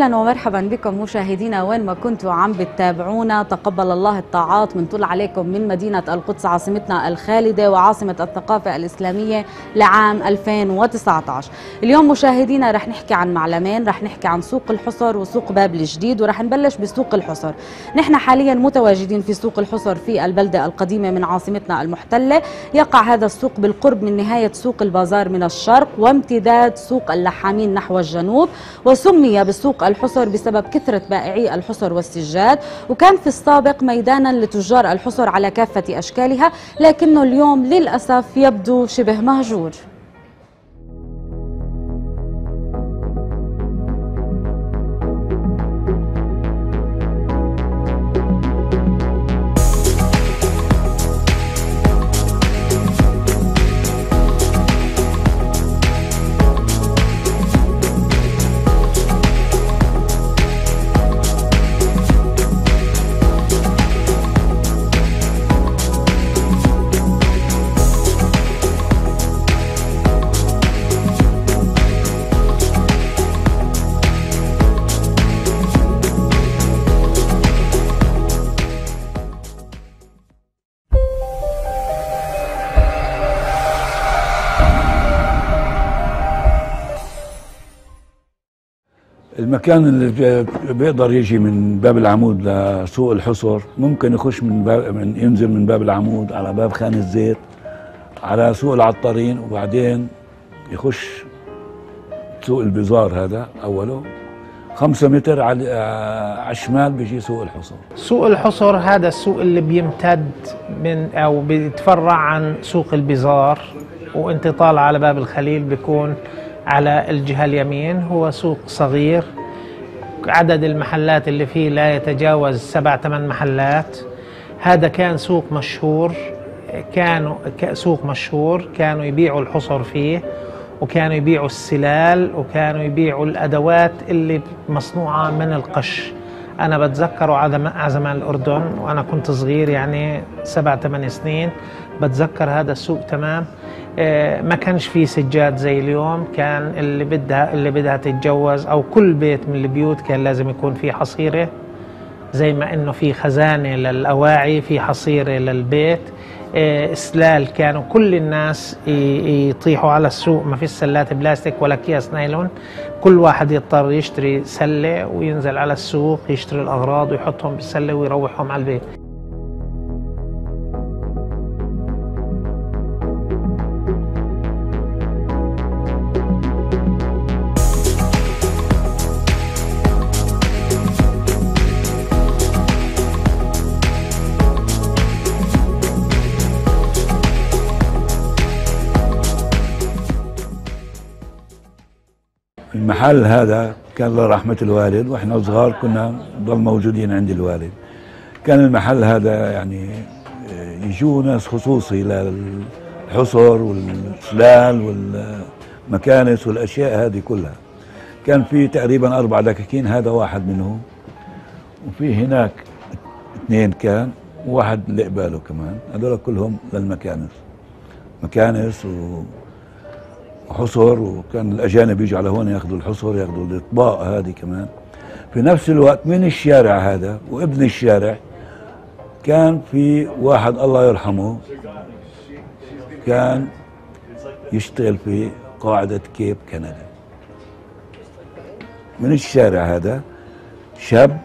أهلا ومرحبا بكم مشاهدينا وين ما كنتوا عم بتتابعونا. تقبل الله الطاعات طول عليكم من مدينة القدس عاصمتنا الخالدة وعاصمة الثقافة الإسلامية لعام 2019 اليوم مشاهدينا رح نحكي عن معلمين رح نحكي عن سوق الحصر وسوق باب الجديد ورح نبلش بسوق الحصر. نحن حاليا متواجدين في سوق الحصر في البلدة القديمة من عاصمتنا المحتلة. يقع هذا السوق بالقرب من نهاية سوق البازار من الشرق وامتداد سوق اللحامين نحو الجنوب وسمي بسوق الحصر بسبب كثرة بائعي الحصر والسجاد وكان في السابق ميدانا لتجار الحصر على كافة أشكالها لكنه اليوم للأسف يبدو شبه مهجور. المكان اللي بيقدر يجي من باب العمود لسوق الحصر ممكن يخش من باب من ينزل من باب العمود على باب خان الزيت على سوق العطارين وبعدين يخش سوق البزار هذا أوله. خمسة متر على على الشمال بيجي سوق الحصر. سوق الحصر هذا السوق اللي بيمتد من أو بيتفرع عن سوق البزار وانت طالع على باب الخليل بيكون على الجهة اليمين هو سوق صغير. عدد المحلات اللي فيه لا يتجاوز سبع ثمان محلات. هذا كان سوق مشهور كانوا سوق مشهور كانوا يبيعوا الحصر فيه وكانوا يبيعوا السلال وكانوا يبيعوا الأدوات اللي مصنوعة من القش. أنا بتذكره على زمان الأردن وأنا كنت صغير يعني سبع ثمان سنين. بتذكر هذا السوق تمام. ما كانش في سجاد زي اليوم. كان اللي بدها اللي بدها تتجوز أو كل بيت من البيوت كان لازم يكون في حصيرة زي ما إنه في خزانة للأواعي في حصيرة للبيت. إسلال كانوا كل الناس يطيحوا على السوق. ما فيش سلات بلاستيك ولا اكياس نايلون. كل واحد يضطر يشتري سلة وينزل على السوق يشتري الأغراض ويحطهم بالسلة ويروحهم على البيت. المحل هذا كان لرحمة الوالد وإحنا صغار كنا نضل موجودين عند الوالد. كان المحل هذا يعني يجوا ناس خصوصي للحصر والسلال والمكانس والأشياء هذه كلها. كان في تقريبا أربع دكاكين هذا واحد منهم. وفي هناك اثنين كان وواحد اللي قباله كمان. هذول كلهم للمكانس. مكانس و حصر وكان الأجانب يجوا على هون ياخذوا الحصر ياخذوا الإطباق هذه كمان. في نفس الوقت من الشارع هذا وابن الشارع كان في واحد الله يرحمه كان يشتغل في قاعدة كيب كندا. من الشارع هذا شاب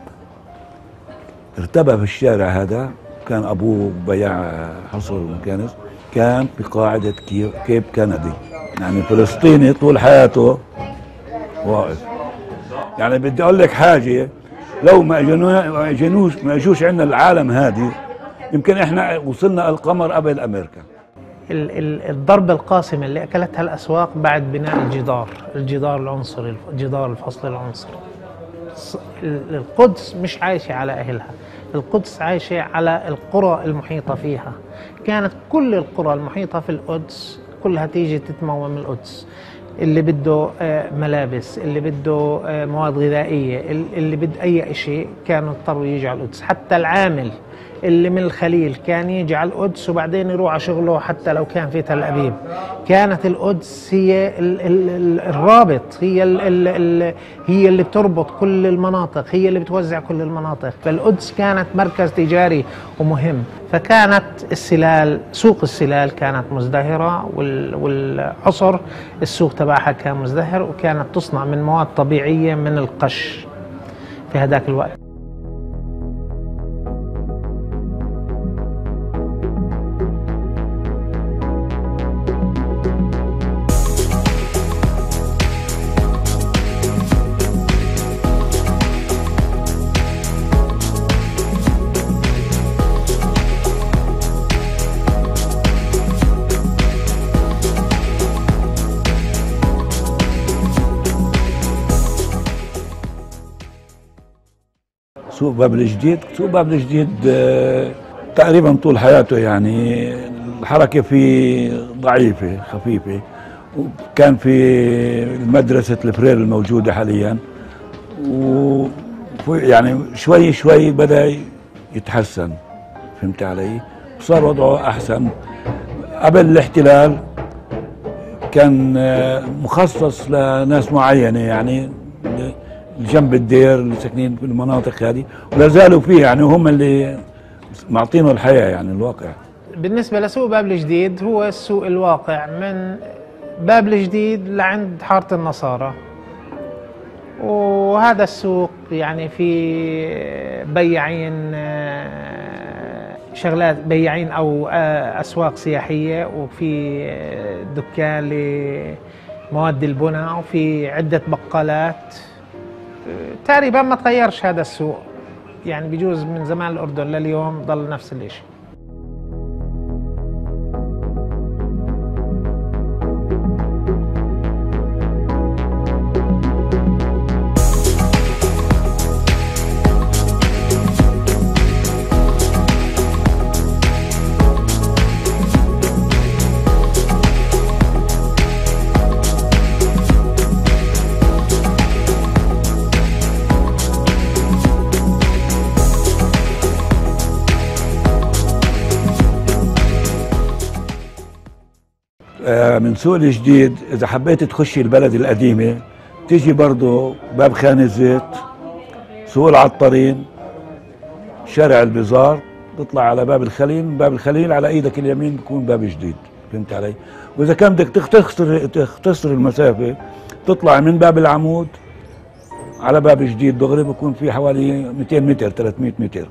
ارتبى في الشارع هذا كان أبوه بياع حصر ومكانس كان في قاعدة كيب كندي يعني فلسطيني طول حياته واقف. يعني بدي أقول لك حاجة لو ما اجنوش ما اجوش عندنا العالم هذه يمكن إحنا وصلنا القمر قبل أمريكا. الضربة القاسمة اللي أكلتها الأسواق بعد بناء الجدار الجدار العنصري جدار الفصل العنصري. القدس مش عايشة على أهلها القدس عايشة على القرى المحيطة فيها. كانت كل القرى المحيطة في القدس كلها تيجي تتمول من القدس. اللي بده ملابس اللي بده مواد غذائية اللي بده أي شيء كانوا يضطروا يجوا على القدس. حتى العامل. اللي من الخليل كان يجي على القدس وبعدين يروح على شغله حتى لو كان في تل أبيب. كانت القدس هي ال ال ال الرابط هي ال ال ال هي اللي بتربط كل المناطق هي اللي بتوزع كل المناطق. فالقدس كانت مركز تجاري ومهم. فكانت السلال سوق السلال كانت مزدهرة وال والحصر السوق تبعها كان مزدهر وكانت تصنع من مواد طبيعية من القش في هذاك الوقت. سوق باب الجديد سوق باب الجديد آه، تقريبا طول حياته يعني. الحركة فيه ضعيفة خفيفة وكان في مدرسة الفرير الموجودة حاليا و يعني شوي شوي بدأ يتحسن فهمت علي؟ وصار وضعه أحسن. قبل الاحتلال كان آه، مخصص لناس معينة يعني. جنب الدير اللي ساكنين في المناطق هذه ولا زالوا فيه يعني هم اللي معطينه الحياة يعني الواقع. بالنسبة لسوق باب الجديد هو السوق الواقع من باب الجديد لعند حارة النصارى. وهذا السوق يعني في بياعين آه، شغلات بياعين أو آه، أسواق سياحية وفي آه، دكان لمواد البناء وفي عدة بقالات. تقريبا ما تغيرش هذا السوق. يعني بيجوز من زمان الأردن لليوم ضل نفس الشيء من سوق الجديد إذا حبيت تخشي البلد القديمة تيجي برضه باب خان الزيت سوق العطارين شارع البزار تطلع على باب الخليل باب الخليل على إيدك اليمين بكون باب جديد فهمت علي؟ وإذا كان بدك تختصر تختصر المسافة تطلع من باب العمود على باب جديد دغري بكون في حوالي 200 متر 300 متر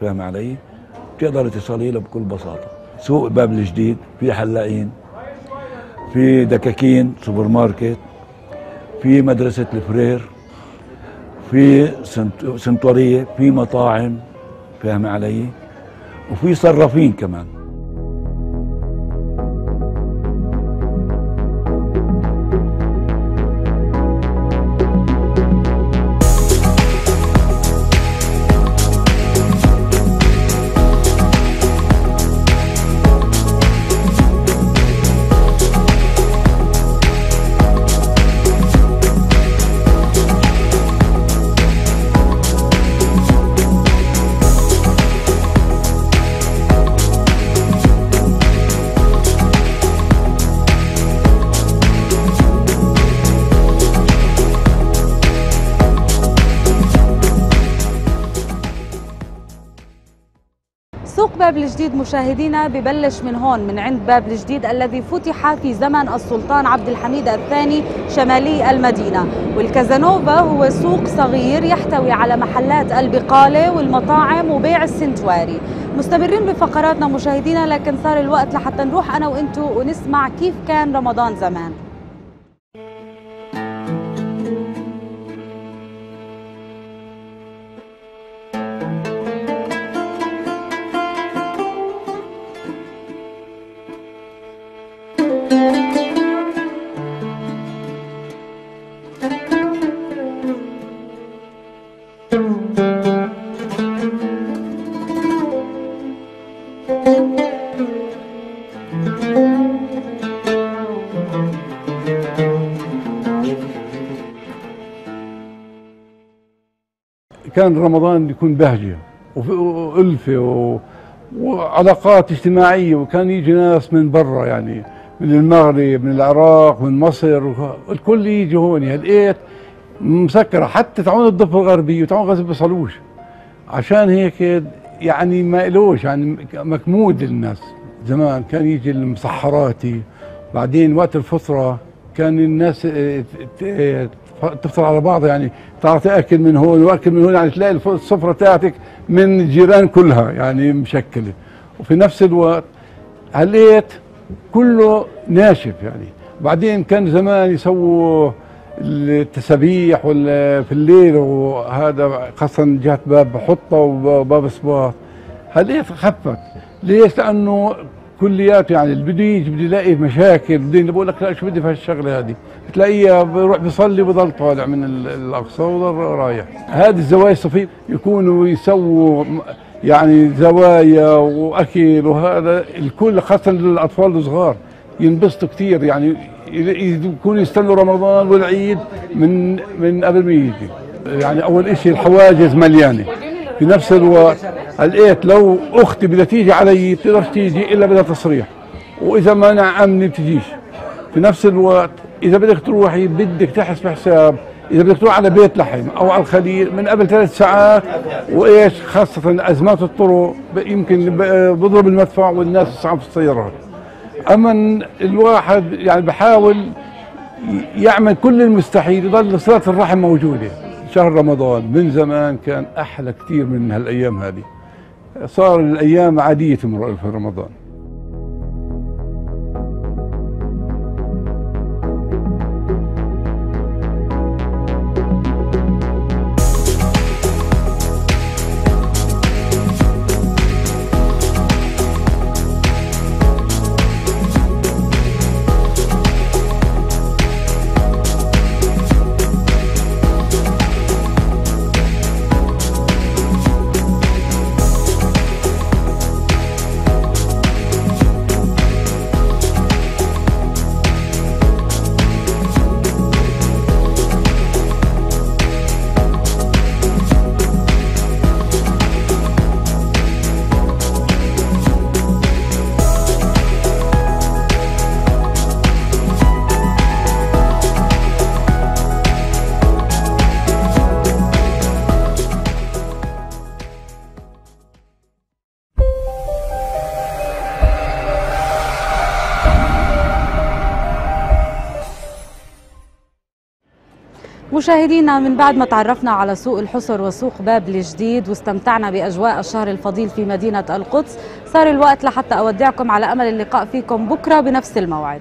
فاهم علي؟ بتقدر تصلي له بكل بساطة. سوق باب الجديد في حلاقين. في دكاكين سوبر ماركت في مدرسة الفرير في سنت- سنتورية في مطاعم فاهم علي؟ وفي صرافين كمان. سوق باب الجديد مشاهدينا ببلش من هون من عند باب الجديد الذي فتح في زمن السلطان عبد الحميد الثاني شمالي المدينة. والكازانوفا هو سوق صغير يحتوي على محلات البقالة والمطاعم وبيع السنتواري. مستمرين بفقراتنا مشاهدينا لكن صار الوقت لحتى نروح أنا وإنتو ونسمع كيف كان رمضان زمان. كان رمضان يكون بهجة وألفة و- وعلاقات اجتماعية وكان يجي ناس من برا يعني من المغرب من العراق من مصر الكل يجي هون. لقيت مسكرة. حتى تعون الضفة الغربية وتعون غزة بيصلوش عشان هيك يعني ما إلوش يعني مكمود الناس. زمان كان يجي المسحراتي بعدين وقت الفطرة كان الناس تفطر على بعض يعني. تعرف تاكل من هون واكل من هون يعني تلاقي السفره تاعتك من الجيران كلها يعني مشكلة. وفي نفس الوقت هليت كله ناشف يعني. بعدين كان زمان يسووا التسابيح ولا في الليل وهذا خاصة جهة باب حطة وباب صباط هليت خفت. ليش؟ لأنه كليات يعني اللي بده يجي بده يلاقي مشاكل بده بقول لك لا شو بدي في هالشغلة هذه؟ بتلاقيها بروح بيصلي وبضل طالع من الأقصى وبضل رايح. هذه الزوايا الصفية يكونوا يسووا يعني زوايا وأكل وهذا الكل خاصة للاطفال الصغار ينبسطوا كثير يعني يكونوا يستنوا رمضان والعيد من من قبل ما يجي. يعني أول شيء الحواجز مليانة. في نفس الوقت لقيت لو أختي بدها تيجي علي بتقدرش تيجي إلا بدها تصريح وإذا ما أمني بتجيش. في نفس الوقت إذا بدك تروحي بدك تحسب حساب إذا بدك تروح على بيت لحم أو على الخليل من قبل ثلاث ساعات وإيش؟ خاصة أزمات الطرق يمكن بضرب المدفع والناس تصعب في السيارات أما الواحد يعني بحاول يعمل كل المستحيل يضل صله الرحم موجودة. شهر رمضان من زمان كان أحلى كثير من هالأيام هذه. صار الأيام عادية في رمضان. مشاهدينا من بعد ما تعرفنا على سوق الحصر وسوق باب الجديد واستمتعنا بأجواء الشهر الفضيل في مدينة القدس صار الوقت لحتى أودعكم على أمل اللقاء فيكم بكرة بنفس الموعد.